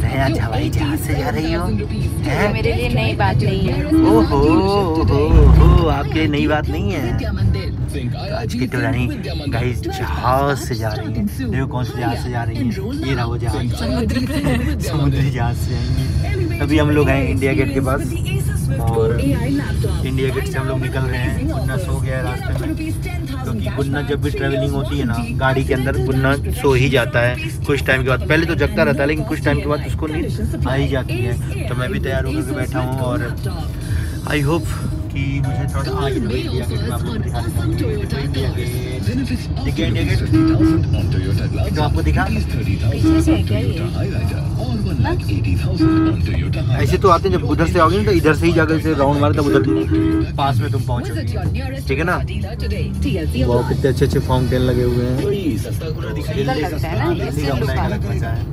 है आज हवाई जहाज़ से जा रही हो ये मेरे लिए नई बात नहीं है ओहो ओहो आपके लिए नई बात नहीं है। तो आज की तो रानी गाइस जहाज़ से जा रही है देखो कौन से जहाज़ से जा रही है ये रहा वो जहाज़ समुद्री जहाज़ से आएँगे अभी हम लोग हैं इंडिया गेट के पास। और इंडिया गेट से हम लोग निकल रहे हैं। गुन्ना सो गया है रास्ते में। क्योंकि गुन्ना जब भी ट्रैवलिंग होती है ना गाड़ी के अंदर गुन्ना सो ही जाता है। कुछ टाइम के बाद पहले तो जगता रहता है लेकिन कुछ टाइम के बाद उसको नींद आ ही जाती है। तो मैं भी तैयार होकर बैठा हूँ और आई होप कि मुझे थोड़ा वही इंडिया गेट तो आपको दिखा? ऐसे तो आते हैं जब उधर से आओगे ना तो इधर से ही जाकर इसे राउंड मारे तब उधर पास में तुम पहुंचोगे। ठीक है ना? वो कितने अच्छे अच्छे फाउंटेन लगे हुए हैं। है है।